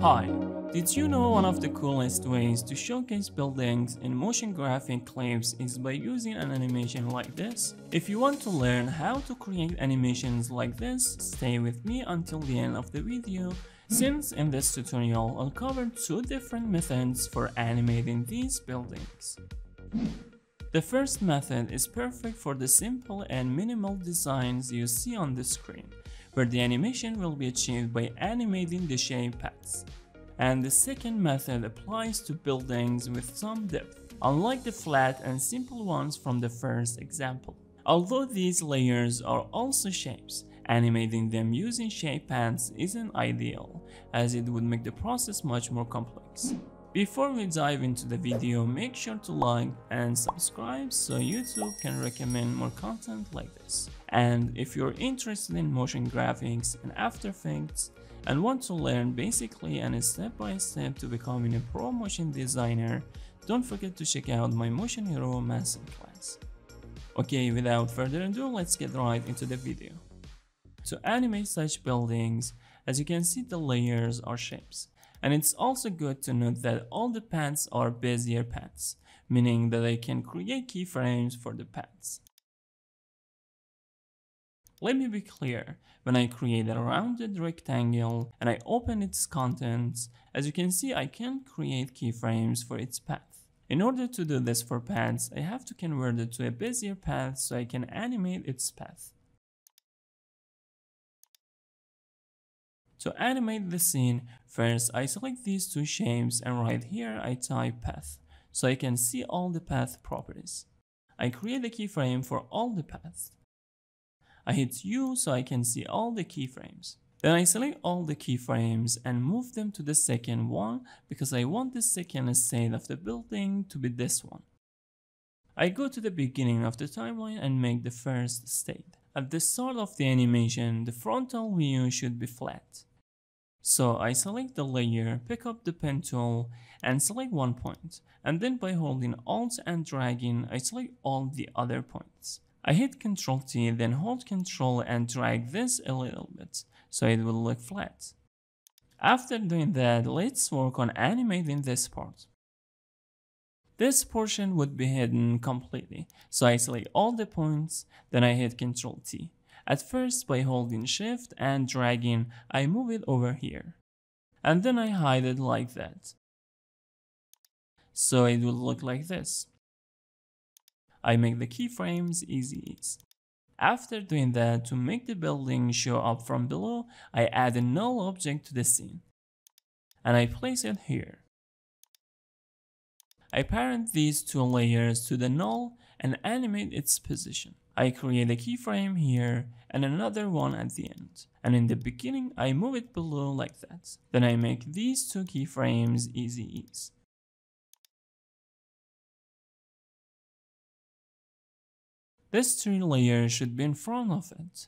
Hi, did you know one of the coolest ways to showcase buildings in motion graphic clips is by using an animation like this? If you want to learn how to create animations like this, stay with me until the end of the video since in this tutorial I'll cover two different methods for animating these buildings. The first method is perfect for the simple and minimal designs you see on the screen where the animation will be achieved by animating the shape paths. And the second method applies to buildings with some depth, unlike the flat and simple ones from the first example. Although these layers are also shapes, animating them using shape paths isn't ideal, as it would make the process much more complex. Before we dive into the video, make sure to like and subscribe so YouTube can recommend more content like this. And if you're interested in motion graphics and After Effects and want to learn basically and step by step to becoming a pro motion designer, don't forget to check out my MotionGuru Masterclass. Okay, without further ado, let's get right into the video. To animate such buildings, as you can see the layers are shapes. And it's also good to note that all the paths are Bezier paths, meaning that I can create keyframes for the paths. Let me be clear, when I create a rounded rectangle and I open its contents, as you can see I can create keyframes for its path. In order to do this for paths, I have to convert it to a Bezier path so I can animate its path. To animate the scene, first I select these two shapes and right here I type path, so I can see all the path properties. I create a keyframe for all the paths. I hit U so I can see all the keyframes. Then I select all the keyframes and move them to the second one because I want the second state of the building to be this one. I go to the beginning of the timeline and make the first state. At the start of the animation, the frontal view should be flat. So I select the layer, pick up the pen tool and select one point. And then by holding Alt and dragging, I select all the other points. I hit Ctrl T, then hold Ctrl and drag this a little bit, so it will look flat. After doing that, let's work on animating this part. This portion would be hidden completely, so I select all the points, then I hit Ctrl T. At first, by holding Shift and dragging, I move it over here. And then I hide it like that. So it will look like this. I make the keyframes easy ease. After doing that, to make the building show up from below, I add a null object to the scene. And I place it here. I parent these two layers to the null and animate its position. I create a keyframe here and another one at the end. And in the beginning, I move it below like that. Then I make these two keyframes easy ease. This tree layer should be in front of it.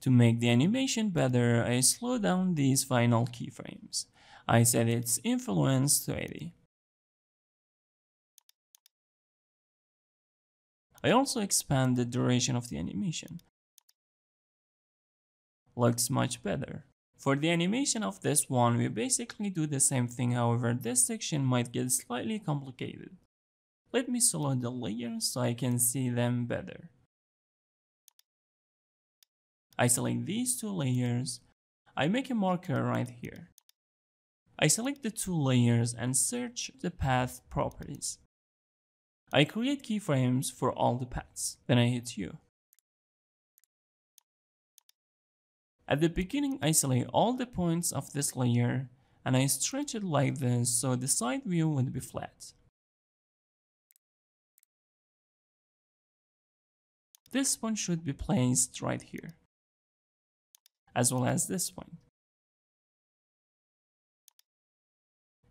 To make the animation better, I slow down these final keyframes. I set its influence to 80. I also expand the duration of the animation. Looks much better. For the animation of this one, we basically do the same thing, however this section might get slightly complicated. Let me select the layers so I can see them better. I select these two layers. I make a marker right here. I select the two layers and search the path properties. I create keyframes for all the paths, then I hit U. At the beginning, I select all the points of this layer and I stretch it like this so the side view would be flat. This one should be placed right here, as well as this one.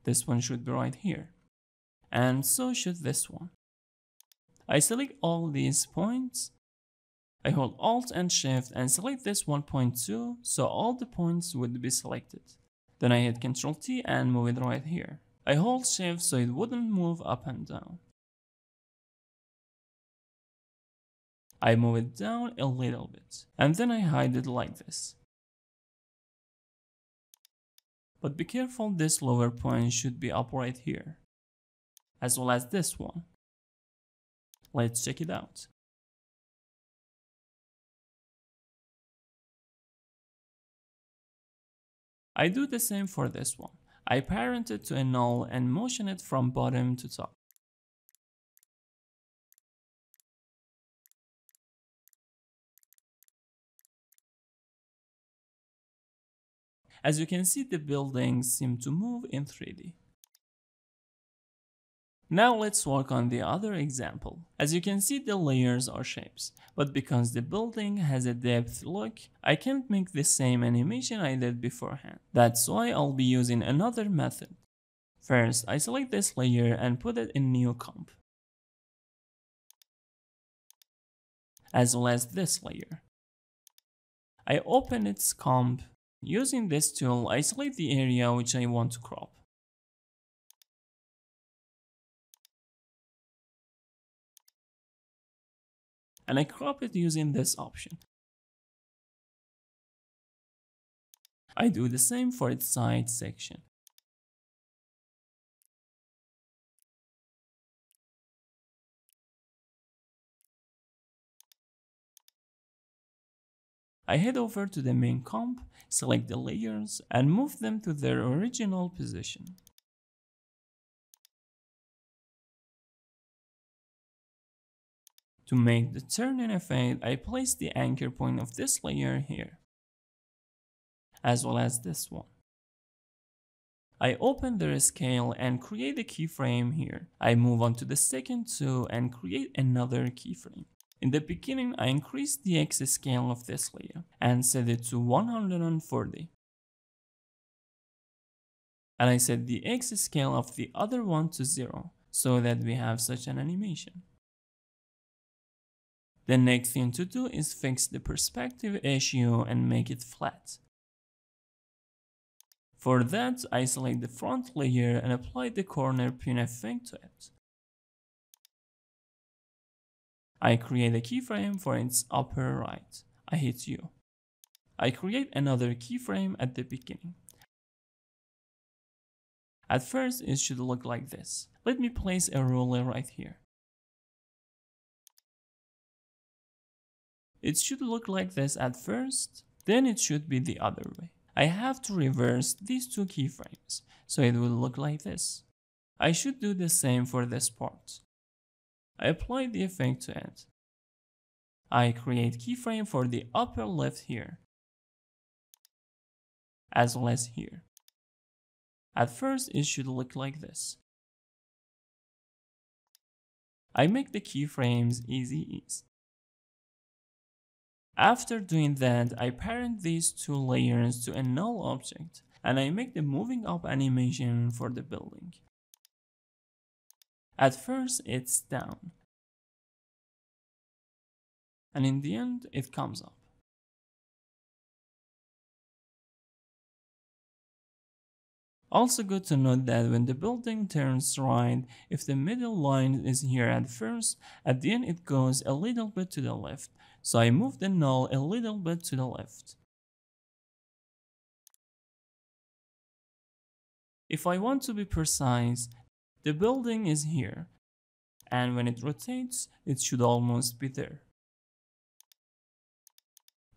This one should be right here, and so should this one. I select all these points I hold Alt and Shift and select this 1.2 so all the points would be selected. Then I hit Ctrl T and move it right here. I hold Shift so it wouldn't move up and down. I move it down a little bit and then I hide it like this. But be careful this lower point should be up right here as well as this one. Let's check it out. I do the same for this one. I parent it to a null and motion it from bottom to top. As you can see, the buildings seem to move in 3D. Now let's work on the other example. As you can see the layers are shapes, but because the building has a depth look, I can't make the same animation I did beforehand. That's why I'll be using another method. First, I select this layer and put it in new comp. As well as this layer. I open its comp. Using this tool, I select the area which I want to crop. And I crop it using this option. I do the same for its side section. I head over to the main comp, select the layers, and move them to their original position. To make the turn-in effect, I place the anchor point of this layer here, as well as this one. I open the scale and create a keyframe here. I move on to the second two and create another keyframe. In the beginning, I increase the X scale of this layer and set it to 140. And I set the X scale of the other one to 0 so that we have such an animation. The next thing to do is fix the perspective issue and make it flat. For that, I select the front layer and apply the corner pin effect to it. I create a keyframe for its upper right. I hit U. I create another keyframe at the beginning. At first, it should look like this. Let me place a ruler right here. It should look like this at first, then it should be the other way. I have to reverse these two keyframes, so it will look like this. I should do the same for this part. I apply the effect to it. I create keyframe for the upper left here, as well as here. At first, it should look like this. I make the keyframes easy ease. After doing that, I parent these two layers to a null object and I make the moving up animation for the building. At first it's down and in the end it comes up. Also good to note that when the building turns right, if the middle line is here at first, at the end it goes a little bit to the left, so I move the null a little bit to the left. If I want to be precise, the building is here, and when it rotates, it should almost be there.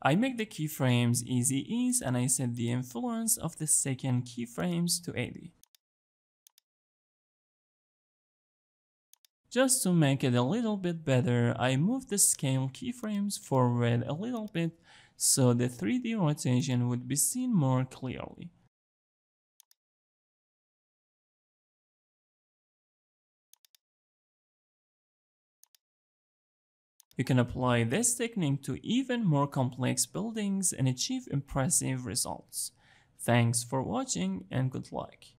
I make the keyframes easy ease and I set the influence of the second keyframes to 80. Just to make it a little bit better, I move the scale keyframes forward a little bit so the 3D rotation would be seen more clearly. You can apply this technique to even more complex buildings and achieve impressive results. Thanks for watching and good luck.